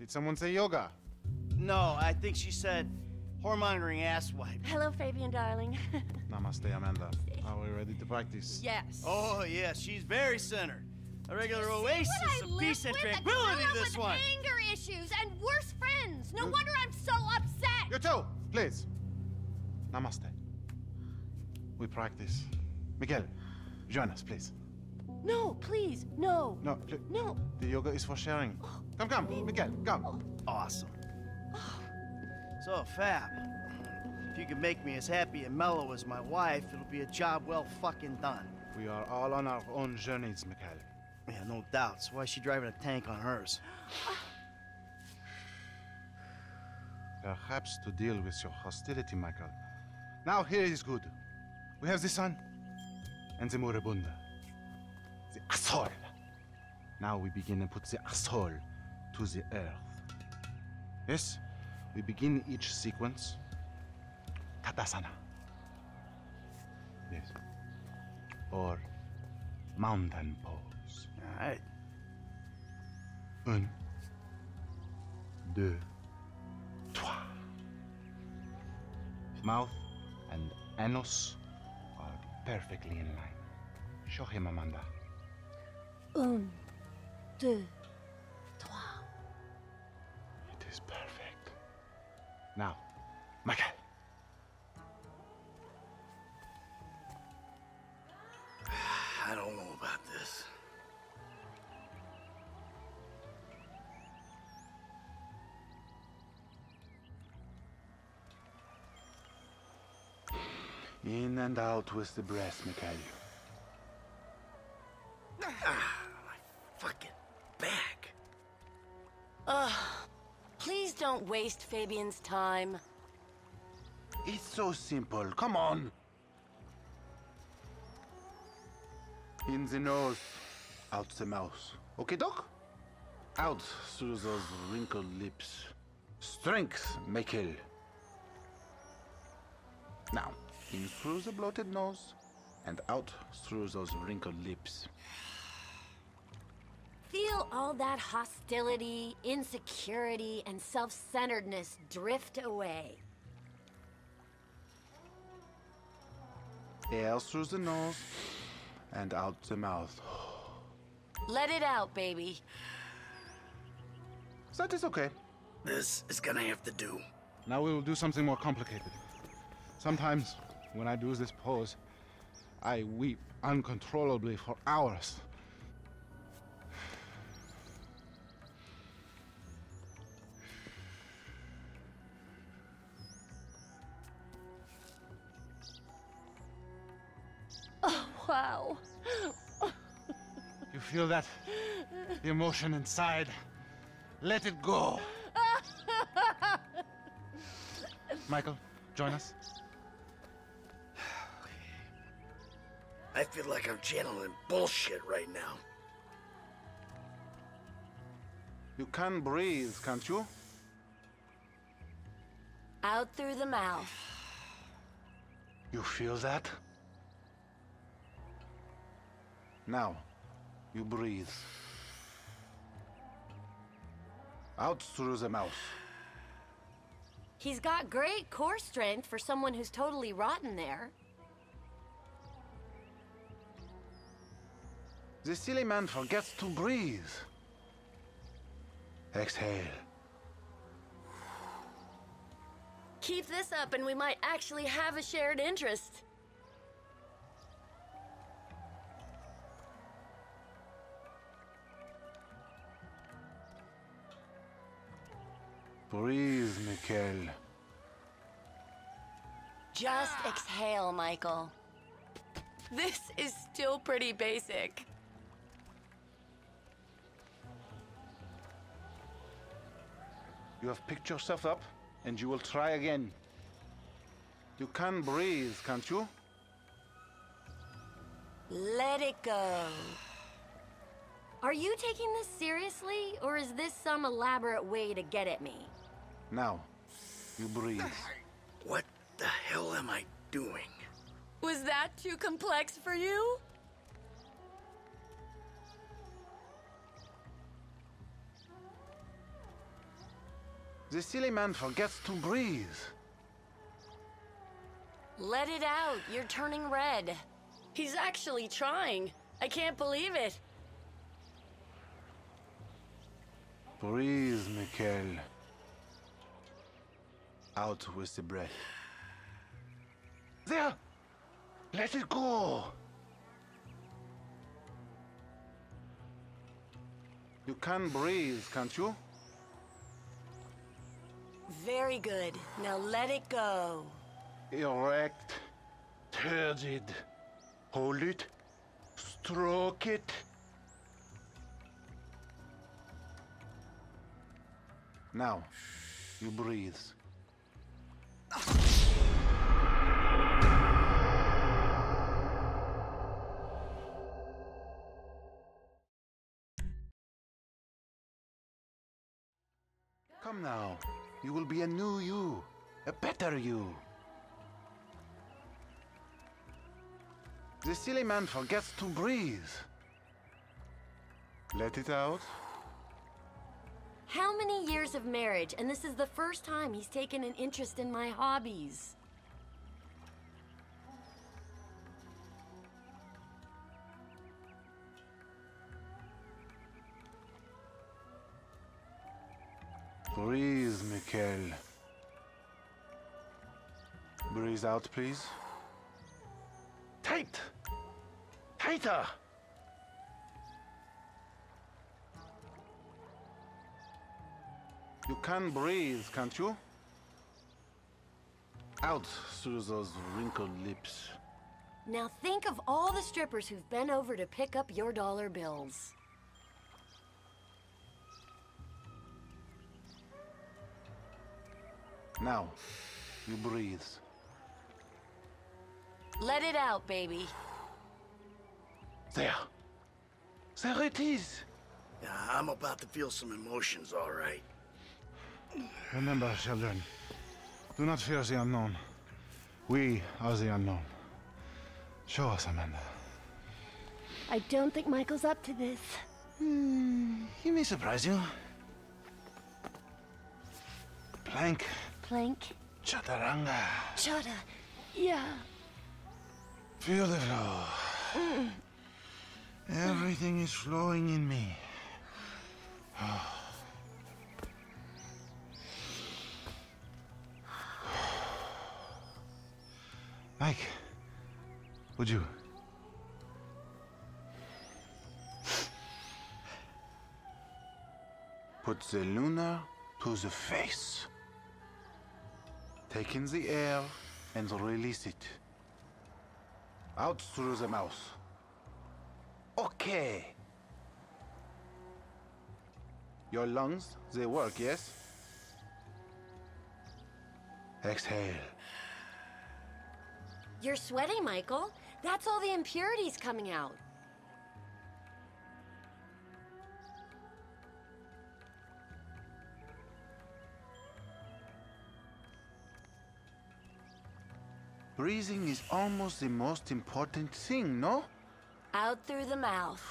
Did someone say yoga? No, I think she said whoremongering asswipe. Hello, Fabien, darling. Namaste, Amanda. Are we ready to practice? yes. Oh, yes, she's very centered. A regular oasis of peace and with? A tranquility, gorilla this with one. anger issues and worse friends. No You- wonder I'm so upset. You too, please. Namaste. We practice. Miguel, join us, please. No, please, no. No, pl- No. the yoga is for sharing. Come, come, oh. Miguel, come. Oh. Awesome. Oh. So, Fab, if you can make me as happy and mellow as my wife, it'll be a job well fucking done. We are all on our own journeys, Miguel. Yeah, no doubts. Why is she driving a tank on hers? Perhaps to deal with your hostility, Michael. Now here is good. We have the sun and the moribunda. The asshole. Now we begin and put the asshole to the earth. Yes, we begin each sequence. Tadasana. Yes. Or mountain pose. All right. Un, deux, trois. Mouth and anus are perfectly in line. Show him, Amanda. Um, Un, deux, trois. It is perfect. Now, Michael. I don't know about this. In and out with the breath, Michael. Please don't waste Fabien's time. It's so simple. Come on. In the nose, out the mouth. Okay, Doc? Out through those wrinkled lips. Strength, Michael. Now, in through the bloated nose, and out through those wrinkled lips. Feel all that hostility, insecurity, and self centeredness drift away. Air through the nose, and out the mouth. Let it out, baby. That is okay. This is gonna have to do. Now we will do something more complicated. Sometimes, when I do this pose, I weep uncontrollably for hours. Feel that? The emotion inside. Let it go. Michael, join us. I feel like I'm channeling bullshit right now. You can breathe, can't you? Out through the mouth. You feel that? Now, you breathe. Out through the mouth. He's got great core strength for someone who's totally rotten there. The silly man forgets to breathe. Exhale. Keep this up and we might actually have a shared interest. Breathe, Mikhail. Just exhale, Michael. This is still pretty basic. You have picked yourself up, and you will try again. You can breathe, can't you? Let it go. Are you taking this seriously, or is this some elaborate way to get at me? Now, you breathe. What the hell am I doing? Was that too complex for you? The silly man forgets to breathe. Let it out. You're turning red. He's actually trying. I can't believe it. Breathe, Mikhail. Out with the breath. There! Let it go! You can breathe, can't you? Very good. Now let it go. Erect, turgid. Hold it. Stroke it. Now, you breathe. Come now. You will be a new you. A better you. The silly man forgets to breathe. Let it out. How many years of marriage, and this is the first time he's taken an interest in my hobbies? Breathe, Mikhail. Breathe out, please. Tight! Tighter! You can breathe, can't you? Out through those wrinkled lips. Now think of all the strippers who've been over to pick up your dollar bills. Now, you breathe. Let it out, baby. There. There it is. Yeah, I'm about to feel some emotions, all right. Remember, children, do not fear the unknown. We are the unknown. Show us, Amanda. I don't think Michael's up to this. Hmm, he may surprise you. Plank, Plank. chaturanga. Chata. Yeah. Feel the flow. Everything is flowing in me. Mike, would you? Put the lunar to the face. Take in the air and release it. Out through the mouth. Okay. Your lungs, they work, yes? Exhale. You're sweating, Michael. That's all the impurities coming out. Breathing is almost the most important thing, no? Out through the mouth.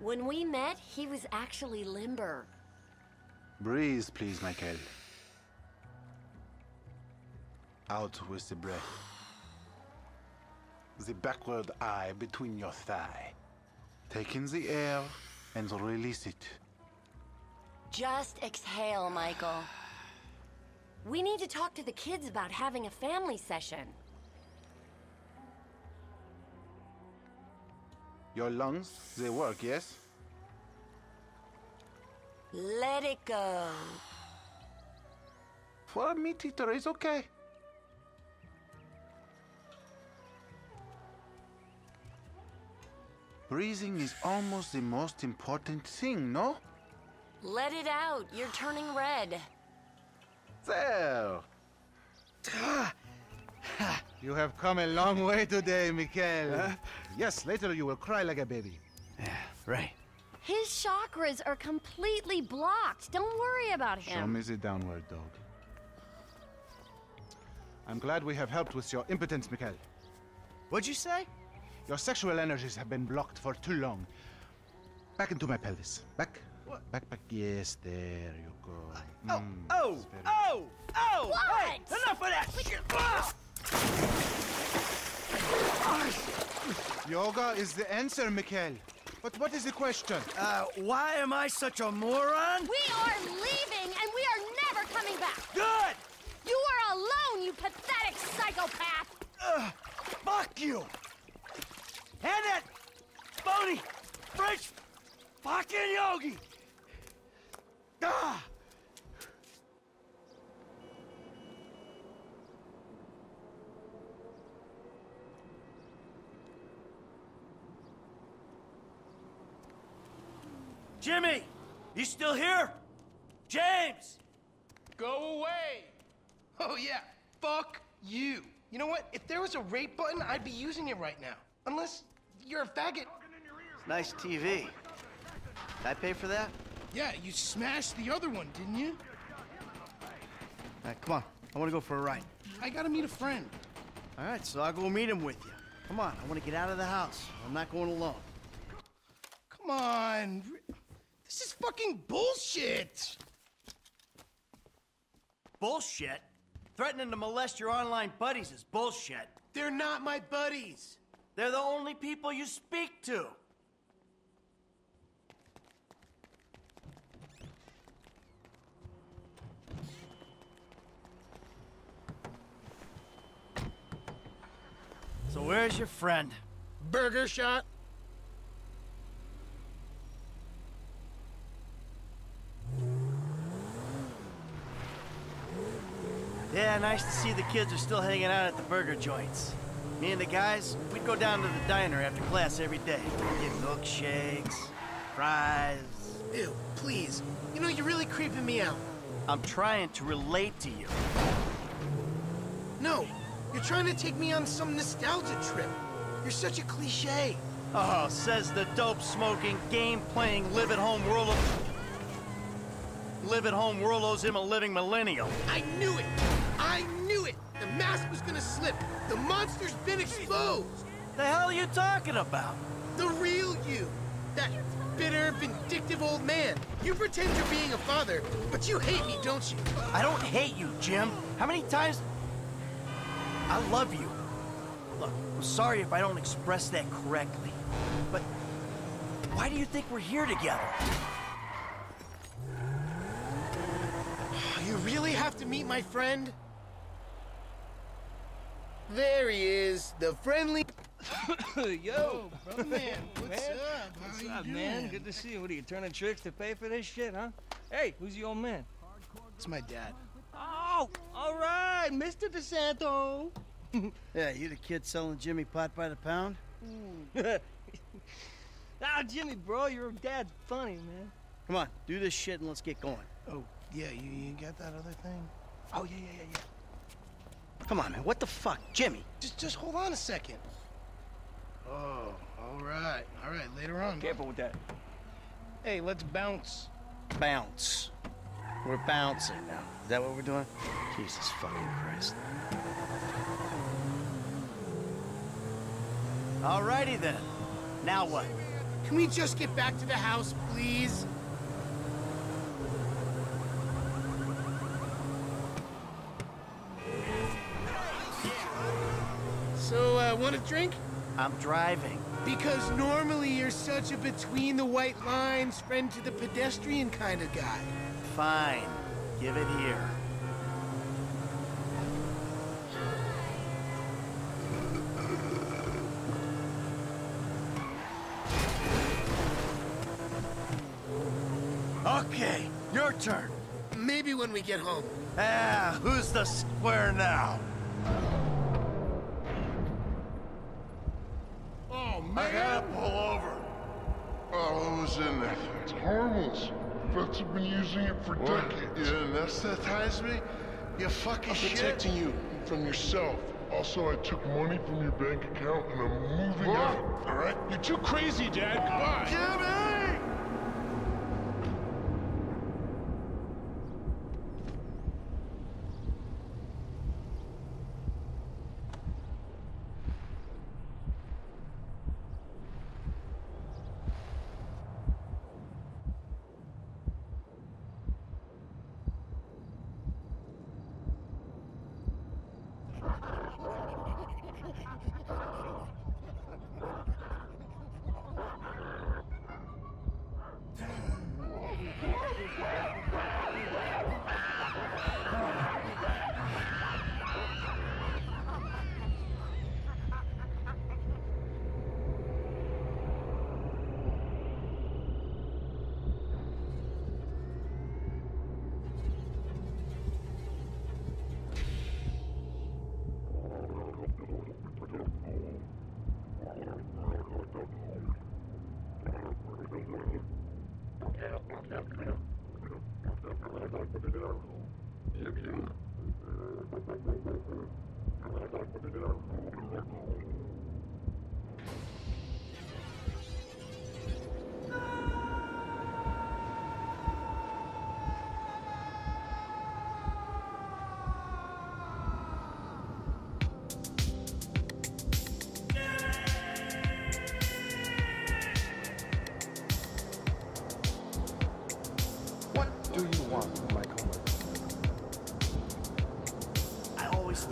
When we met, he was actually limber. Breathe, please, Michael. Out with the breath. The backward eye between your thigh. Take in the air and release it. Just exhale, Michael. We need to talk to the kids about having a family session. Your lungs, they work, yes? Let it go. For a meat eater, it's okay. Breathing is almost the most important thing, no? Let it out. You're turning red. So. you have come a long way today, Mikhail. Yes, later you will cry like a baby. Yeah, right. His chakras are completely blocked. Don't worry about him. Show him. me the downward dog. I'm glad we have helped with your impotence, Mikhail. What'd you say? Your sexual energies have been blocked for too long. Back into my pelvis. Back. Back, back. Yes, there you go. Oh, Mm, oh, it's very- oh, oh! Hey, What? enough of that shit! Ah! Yoga is the answer, Mikhail. But what is the question? Uh, why am I such a moron? We are leaving and we are never coming back. Good! You are alone, you pathetic psychopath. Ugh, fuck you! And that phony French fucking yogi! Ah! Jimmy! You still here? James! Go away! Oh yeah, fuck you. You know what? If there was a rape button, I'd be using it right now. Unless you're a faggot. Nice TV. Did I pay for that? Yeah, you smashed the other one, didn't you? All right, come on. I want to go for a ride. I gotta meet a friend. All right, so I'll go meet him with you. Come on, I want to get out of the house. I'm not going alone. Come on. This is fucking bullshit. Bullshit? Threatening to molest your online buddies is bullshit. They're not my buddies. They're the only people you speak to. So where's your friend? Burger shot. Yeah, nice to see the kids are still hanging out at the burger joints. Me and the guys, we'd go down to the diner after class every day. Get milkshakes, fries. Ew, please. You know, you're really creeping me out. I'm trying to relate to you. No, you're trying to take me on some nostalgia trip. You're such a cliche. Oh, says the dope smoking, game playing, live at home world of. Live at home worldos him a living millennial. I knew it. I knew it. The mask was gonna slip. The monster's been exposed. The hell are you talking about? The real you. That bitter, vindictive old man. You pretend you're being a father, but you hate me, don't you? I don't hate you, Jim. How many times? I love you. Look, I'm sorry if I don't express that correctly, but why do you think we're here together? You really have to meet my friend? There he is, the friendly. Yo, brother man, what's man. up? What's up, doing? man? Good to see you. What are you turning tricks to pay for this shit, huh? Hey, who's the old man? It's my dad. Oh, all right, Mr. De Santa. Yeah, you the kid selling Jimmy pot by the pound? ah, Jimmy, bro, your dad's funny, man. Come on, do this shit and let's get going. Oh, yeah, you, you got that other thing? Oh yeah, yeah, yeah, yeah. Come on, man. What the fuck? Jimmy. Just, just hold on a second. Oh, all right, all right. Later on. Careful with that. Hey, let's bounce. Bounce. We're bouncing now. Is that what we're doing? Jesus fucking Christ. Alrighty then. Now what? Can we just get back to the house, please? So, uh, want a drink? I'm driving. Because normally you're such a between the white lines, friend to the pedestrian kind of guy. Fine. Give it here. Okay, your turn. Maybe when we get home. Ah, who's the square now? Oh, I gotta pull over. Oh, who's in there? It's harmless. Vets have been using it for What? decades. You anesthetize me? You fucking I'm shit? protecting you from yourself. Also, I took money from your bank account and I'm moving What? out. All right? You're too crazy, Dad. Goodbye. Jimmy! What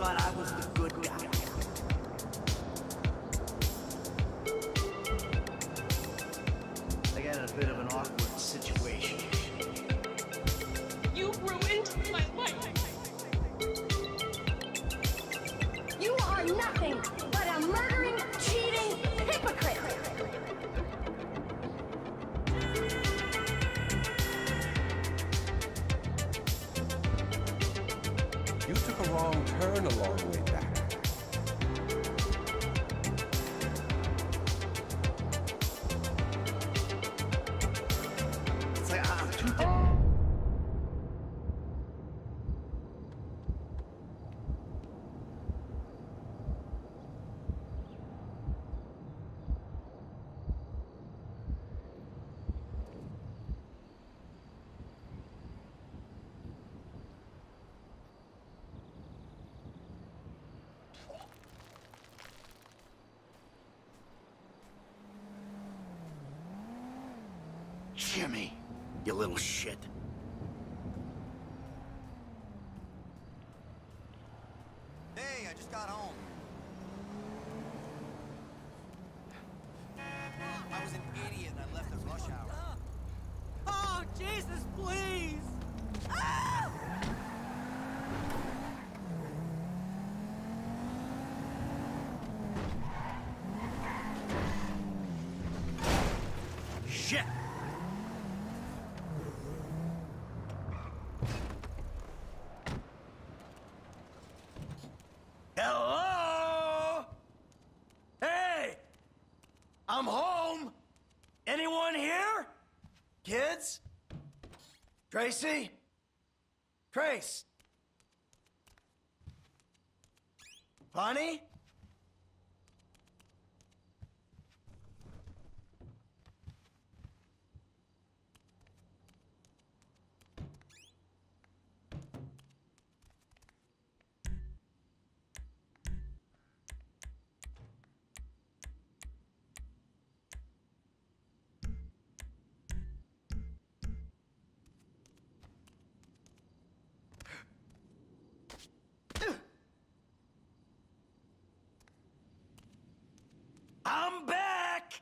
thought I was the good guy. Jimmy, you little shit. Hey, I just got home. I was an idiot and I left at rush hour. Oh, Jesus, please! Shit! Hello? Hey! I'm home! Anyone here? Kids? Tracey? Trace? Bonnie? I'm back!